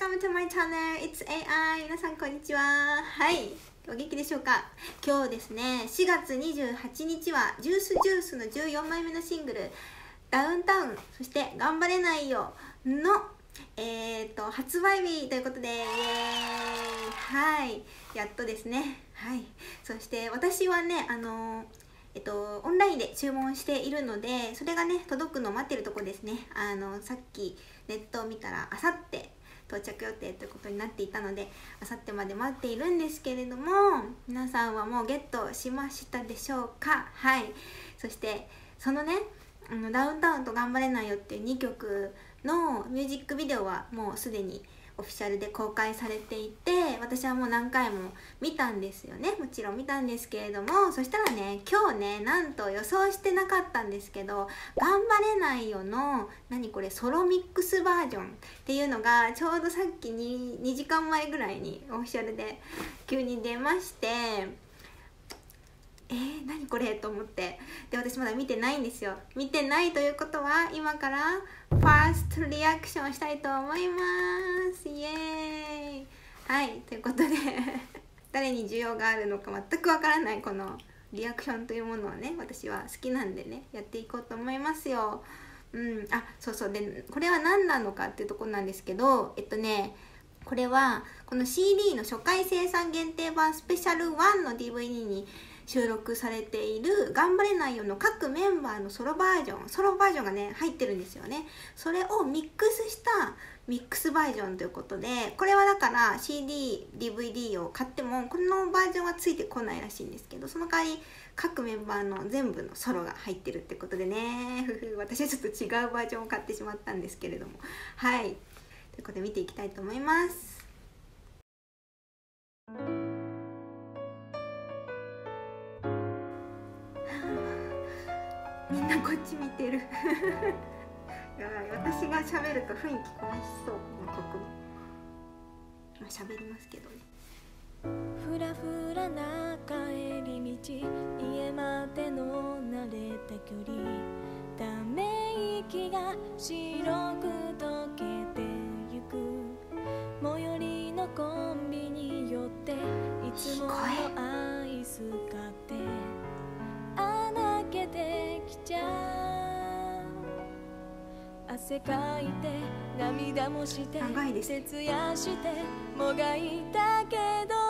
welcome to my channel. It's AI 皆さんこんにちは。はい。お元気でしょうか？今日ですね4月28日はジュースジュースの14枚目のシングルダウンタウンそして頑張れないよのえーと発売日ということでイエーイ。はい。やっとですね。はい。そして私はねあのえっと、オンラインで注文しているのでそれがね届くのを待ってるとこですね。あのさっきネットを見たらあさって到着予定ということになっていたのであさってまで待っているんですけれども皆さんはもうゲットしましたでしょうか？はい。そしてそのねあのダウンタウンと頑張れないよっていう2曲のミュージックビデオはもうすでにオフィシャルで公開されていて私はもう何回も見たんですよね。もちろん見たんですけれどもそしたらね今日ねなんと予想してなかったんですけど「頑張れないよ」の何これソロミックスバージョンっていうのがちょうどさっきに2時間前ぐらいにオフィシャルで急に出ましてえー、何これと思って。で私まだ見てないんですよ。見てないということは今からファーストリアクションしたいと思います。イエーイ。はいということで 誰に需要があるのか全くわからないこのリアクションというものはね私は好きなんでねやっていこうと思いますよ。うんあそうそう。でこれは何なのかっていうとこなんですけどえっとねこれはこの CD の初回生産限定版スペシャル1の DVD に収録されている「頑張れないよ」の各メンバーのソロバージョンソロバージョンがね入ってるんですよね。それをミックスしたミックスバージョンということでこれはだから CDDVD を買ってもこのバージョンはついてこないらしいんですけどその代わり各メンバーの全部のソロが入ってるってことでね。私はちょっと違うバージョンを買ってしまったんですけれども。はい。ということで見ていきたいと思います。みんなこっち見てる。やばい私が喋ると雰囲気壊しそうこの曲。まあ喋りますけどね。ふらふらな帰り道家までの慣れた距離。ため息が白く溶けてゆく。最寄りのコンビニ寄っていつものアイス買汗かいて涙もして長いです。ね徹夜してもがいたけど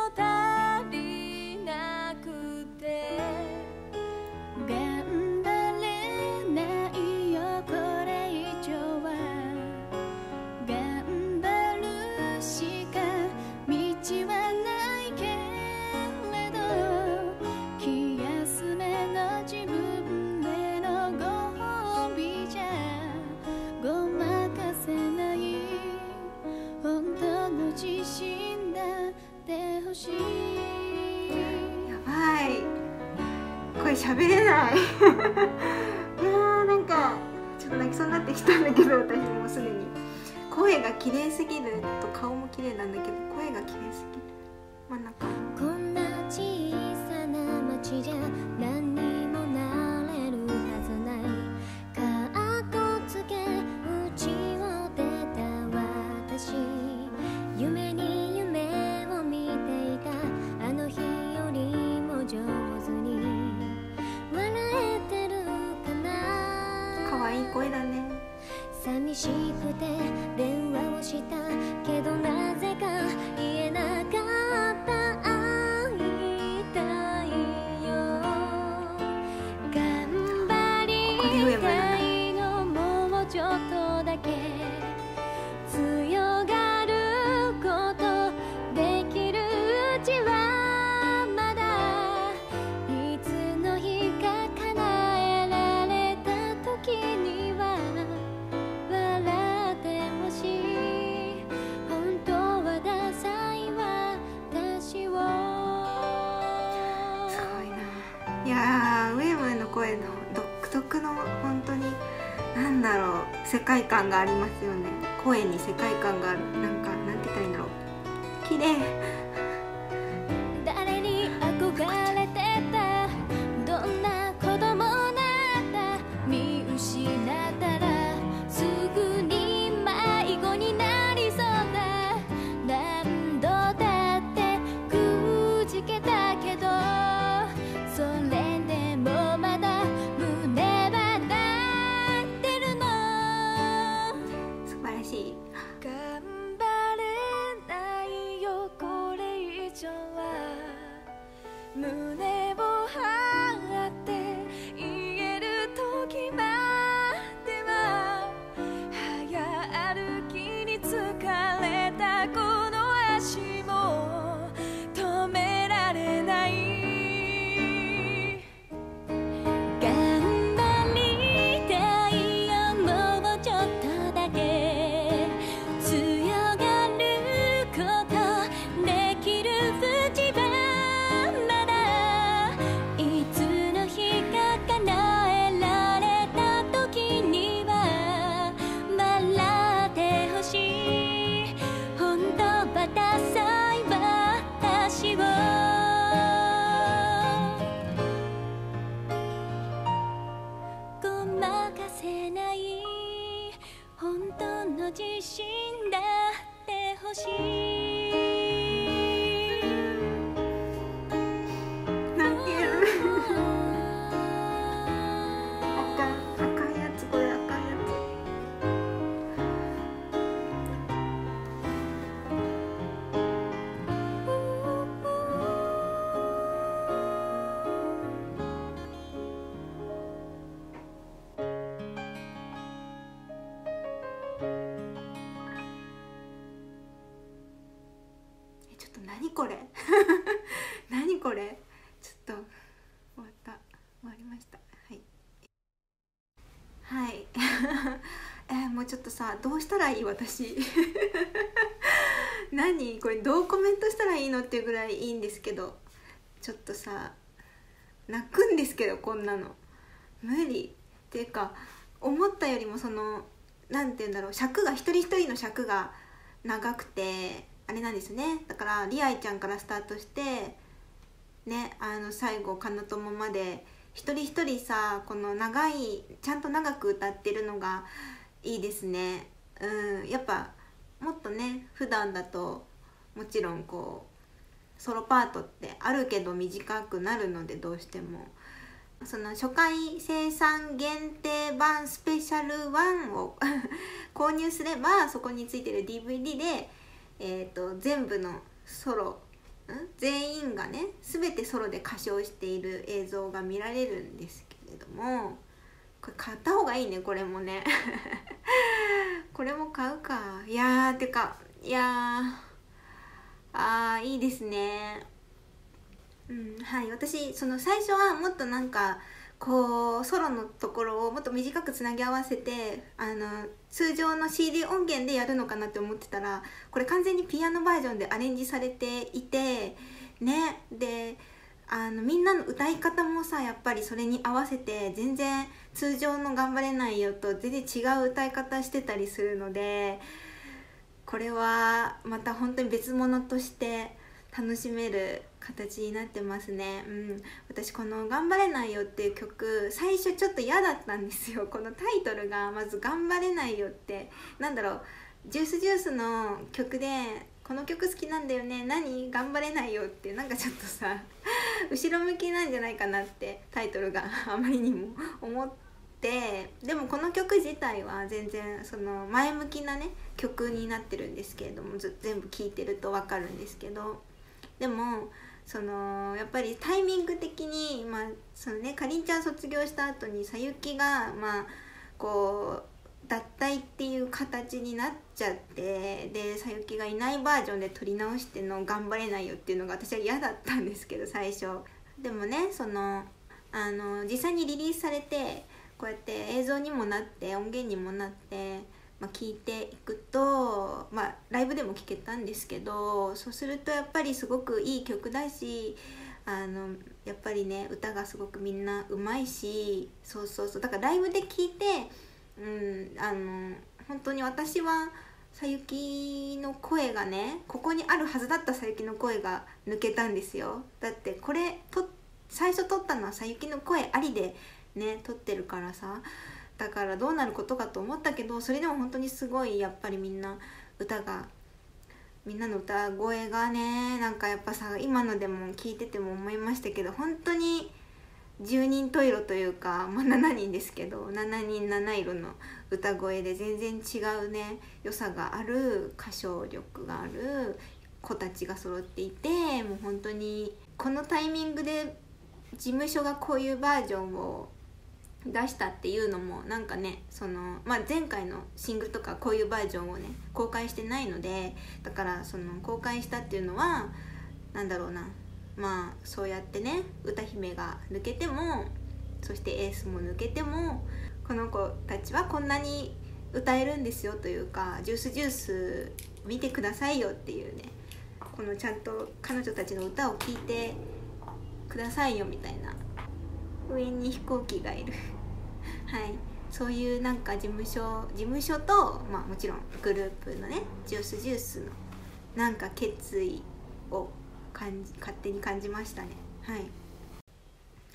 声喋れない。いやーなんかちょっと泣きそうになってきたんだけど私もうすでに。声が綺麗すぎると顔も綺麗なんだけど声が綺麗すぎる。真ん中こんな小さな町じゃ寂しくて電話をしたけどなぜか言えなかった会いたいよ。頑張りたいームの独特の本当に何だろう世界観がありますよね。声に世界観がある。なんかなんて言ったらいいんだろう。綺麗。情は胸これ。ちょっと終わった。終わりました。はい。はい。えーもうちょっとさどうしたらいい私？何？これどうコメントしたらいいのっていうぐらいいいんですけど。ちょっとさ泣くんですけどこんなの。無理。っていうか思ったよりもそのなんて言うんだろう。尺が一人一人の尺が長くてあれなんですね。だからりあいちゃんからスタートしてねあの最後かなともまで一人一人さこの長いちゃんと長く歌ってるのがいいですね。うんやっぱもっとね普段だともちろんこうソロパートってあるけど短くなるのでどうしても。その初回生産限定版スペシャル1を 購入すればそこについてる DVD で、えー、と全部のソロ全員がね全てソロで歌唱している映像が見られるんですけれどもこれ買った方がいいねこれもね。これも買うか。いやーてかいやーあーいいですね。うんはい私その最初はもっとなんかこうソロのところをもっと短くつなぎ合わせてあの通常の CD 音源でやるのかなって思ってたらこれ完全にピアノバージョンでアレンジされていてねであのみんなの歌い方もさやっぱりそれに合わせて全然通常の「頑張れないよ」と全然違う歌い方してたりするのでこれはまた本当に別物として楽しめる形になってますね、うん、私この「頑張れないよ」っていう曲最初ちょっと嫌だったんですよ。このタイトルがまず「頑張れないよ」って。なんだろう。ジュースジュースの曲で「この曲好きなんだよね何？頑張れないよ」ってなんかちょっとさ 後ろ向きなんじゃないかなってタイトルが。あまりにも思って。でもこの曲自体は全然その前向きなね曲になってるんですけれども全部聴いてると分かるんですけど。でもそのやっぱりタイミング的にまあそのねかりんちゃん卒業した後にさゆきがまあこう脱退っていう形になっちゃってでさゆきがいないバージョンで撮り直しての「頑張れないよ」っていうのが私は嫌だったんですけど最初。でもねそのあの実際にリリースされてこうやって映像にもなって音源にもなって、まあ、聞いていくと、まあ、ライブでも聴けたんですけどそうするとやっぱりすごくいい曲だしあのやっぱりね歌がすごくみんなうまいしそうそうそう。だからライブで聴いてうんあの本当に私はさゆきの声がねここにあるはずだったさゆきの声が抜けたんですよ。だってこれと最初撮ったのはさゆきの声ありでね撮ってるからさ。だからどうなることかと思ったけどそれでも本当にすごいやっぱりみんな歌がみんなの歌声がねなんかやっぱさ今のでも聞いてても思いましたけど本当に10人十色というか、まあ、7人ですけど7人7色の歌声で全然違うね良さがある歌唱力がある子たちが揃っていてもう本当にこのタイミングで事務所がこういうバージョンを出したっていうのもなんかねその、まあ、前回のシングルとかこういうバージョンをね公開してないのでだからその公開したっていうのはなんだろうなまあそうやってね歌姫が抜けてもそしてエースも抜けてもこの子たちはこんなに歌えるんですよというか「ジュースジュース見てくださいよ」っていうねこのちゃんと彼女たちの歌を聴いてくださいよみたいな上に飛行機がいる。はい。そういうなんか事務所事務所と、まあ、もちろんグループのねジュースジュースのなんか決意を感じ勝手に感じましたね。はい。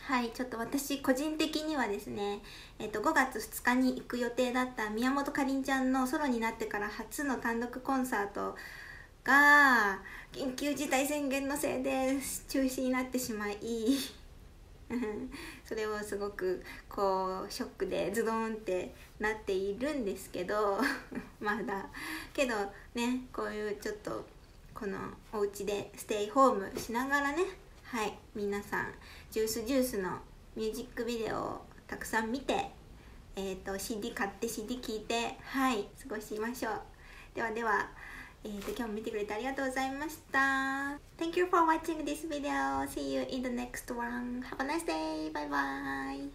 はいちょっと私個人的にはですね、えっと5月2日に行く予定だった宮本かりんちゃんのソロになってから初の単独コンサートが緊急事態宣言のせいで中止になってしまい。それをすごくこうショックでズドンってなっているんですけど まだ。けどねこういうちょっとこのお家でステイホームしながらねはい皆さんジュースジュースのミュージックビデオをたくさん見て、えーと、CD 買って CD 聴いてはい過ごしましょう。ではでは。えーと今日も見てくれてありがとうございました Thank you for watching this video see you in the next one have a nice day bye bye